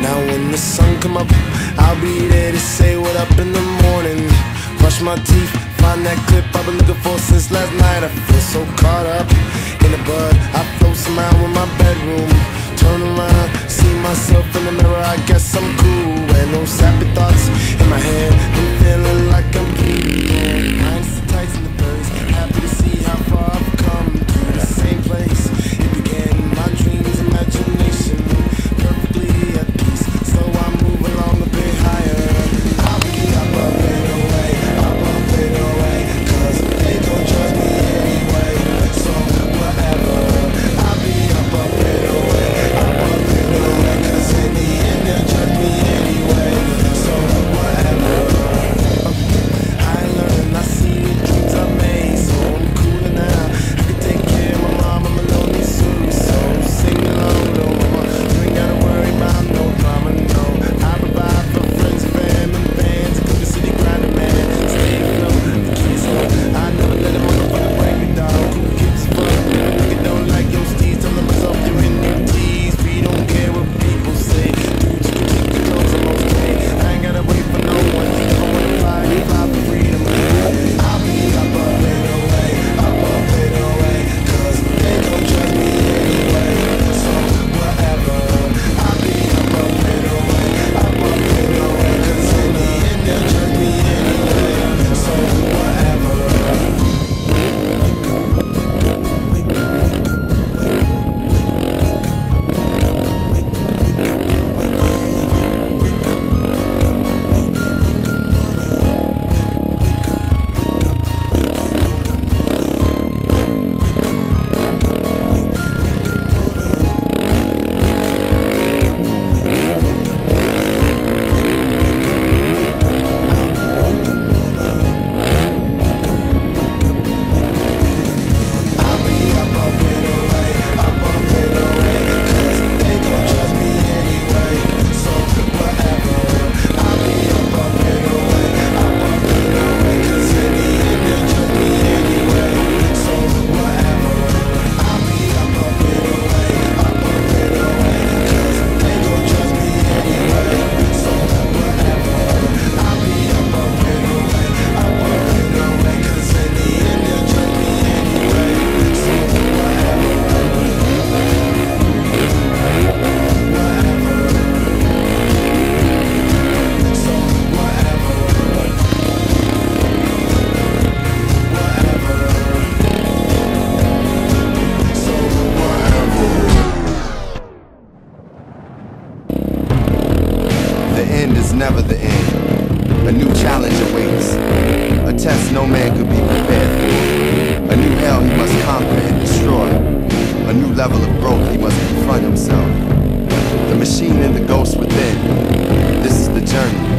Now when the sun come up, I'll be there to say what up in the morning. Brush my teeth, find that clip I've been looking for since last night. I feel so caught up in the bud. I float somehow in my bedroom. Turn around, see myself in the mirror. I guess I'm cool. And no sappy thoughts in my head. end is never the end. A new challenge awaits. A test no man could be prepared for. A new hell he must conquer and destroy. A new level of growth he must confront himself. The machine and the ghost within. This is the journey.